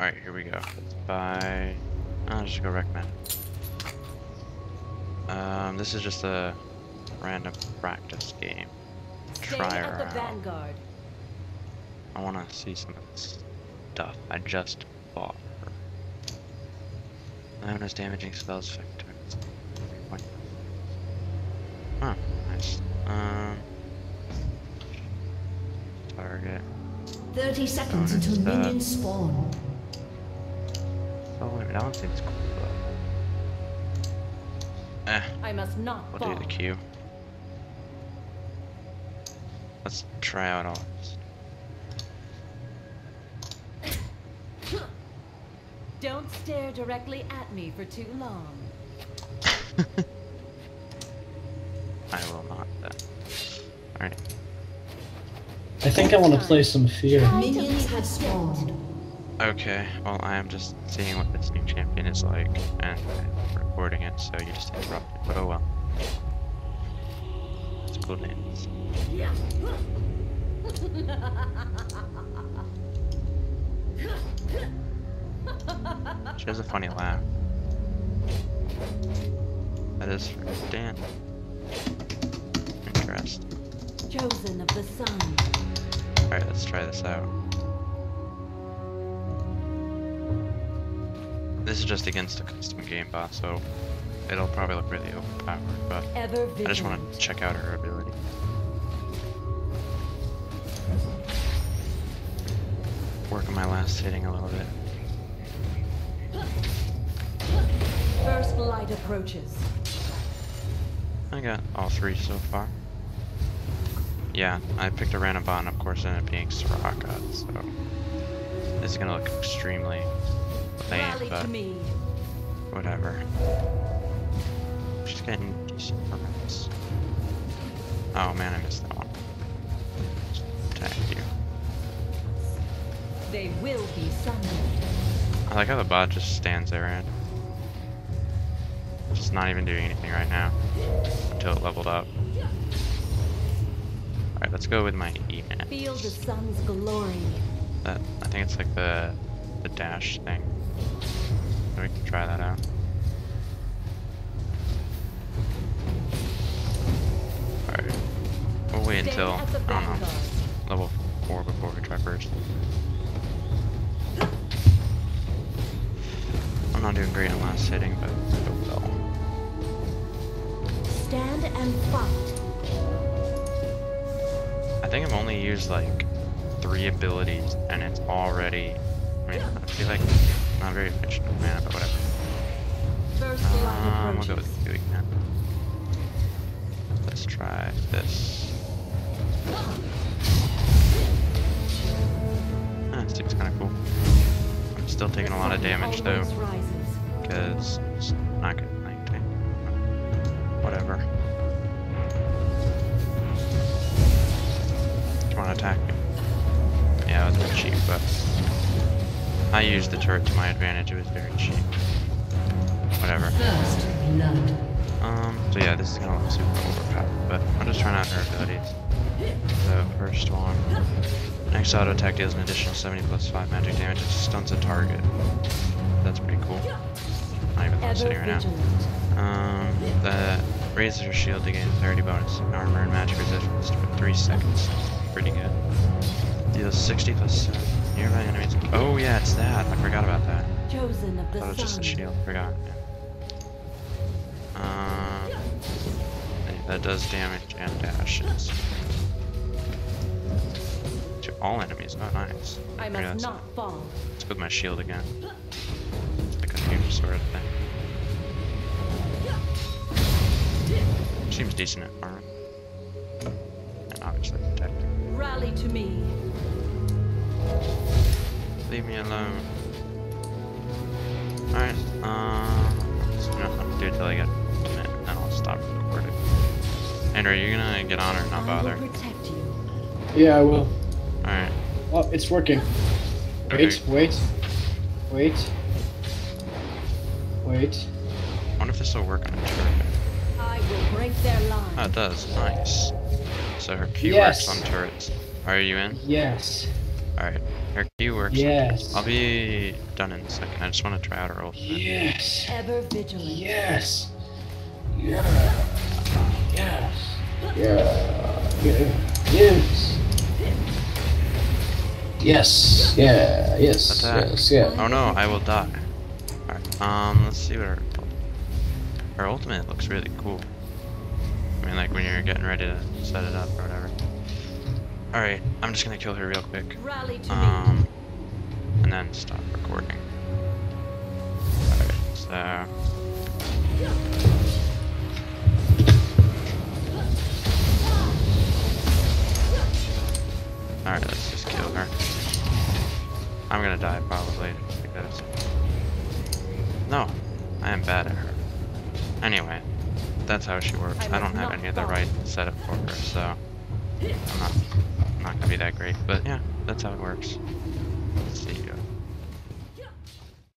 Alright, here we go. Let's buy... I'll just go recommend. Um, this is just a random practice game. Try at her the out. vanguard. I want to see some of this stuff I just bought her. Known as damaging spells effect. Huh, nice. Um, target. 30 seconds until minions spawn. Wait I don't think it's cool though. Eh, I must not we'll fall. do the Q. Let's try out all this. Don't stare directly at me for too long. I will not then. Alright, I think I want to play some Fear. Minions have spawned. Okay, well, I am just seeing what this new champion is like, and recording it, so you just interrupted, but oh well. It's cool names. She has a funny laugh. That is for Dan. Interesting. Chosen of the sun. Alright, let's try this out. This is just against a custom game bot, so it'll probably look really overpowered, but I just want to check out her ability. Work on my last hitting a little bit. First light approaches. I got all three so far. Yeah, I picked a random bot and of course ended up being Soraka, so this is gonna look extremely lame, but whatever. She's getting decent permits. Oh man, I missed that one. Attack you. They will be summoned. I like how the bot just stands there and just not even doing anything right now until it leveled up. Alright, let's go with my E man. Feel the sun's glory. That I think it's like the the dash thing. So we can try that out. Alright. We'll wait until I don't know level four before we try first. I'm not doing great on last hitting, but well. Stand and fight. I think I've only used like three abilities and it's already I mean I feel like not very efficient with mana, but whatever. First Um, we'll go with Q again. Let's try this. Ah, this thing's kinda cool. I'm still taking a lot of damage though, because it's not good. Whatever. Do you wanna attack me? Yeah, it was a bit cheap, but I used the turret to my advantage, it was very cheap. Whatever. First blood. Um, so yeah, this is gonna look super overpowered, but I'm just trying out her abilities. The first one. Next auto attack deals an additional 70 plus 5 magic damage and stuns a target. That's pretty cool. Not even Ever sitting right now. Um, that raises your shield to gain 30 bonus armor and magic resistance for 3 seconds. Pretty good. Deals 60 plus 7 nearby enemies. Oh yeah, it's that. I forgot about that. Chosen of I the thought it was just a shield. Forgot. Yeah. Um, that does damage and dashes to all enemies. Oh, nice. I Yeah, must that's- not fall. Let's put my shield again. Like a new sort of thing. Seems decent at armor. And obviously protecting. Rally to me. Leave me alone. Alright, um, so you know what I'm gonna do it till I get a minute, and then I'll stop recording. Andrew, are you gonna get on or not bother? will protect you. Yeah, I will. Alright. Oh, it's working. Wait, Okay. wait, wait, wait. I wonder if this will work on a turret. I will break their line. Oh, it does. Nice. So her Q Yes. works on turrets. Are you in? Yes. Alright, her Q works. Yes. I'll be done in a second. I just want to try out her ultimate. Yes. Ever vigilant. Yes. Yeah. Yes. Yeah. Yeah. Yes. Yes. Yeah. Yes. Attack. Yes. Yeah. Oh no, I will die. Alright, um, let's see what her her ultimate looks really cool. I mean, like when you're getting ready to set it up or whatever. Alright, I'm just gonna kill her real quick. Rally to me. Um, and then stop recording. Alright, so. Alright, let's just kill her. I'm gonna die probably because. No, I am bad at her. Anyway, that's how she works. I don't have any of the right setup for her, so I'm not I'm not gonna be that great. But yeah, that's how it works. Let's see.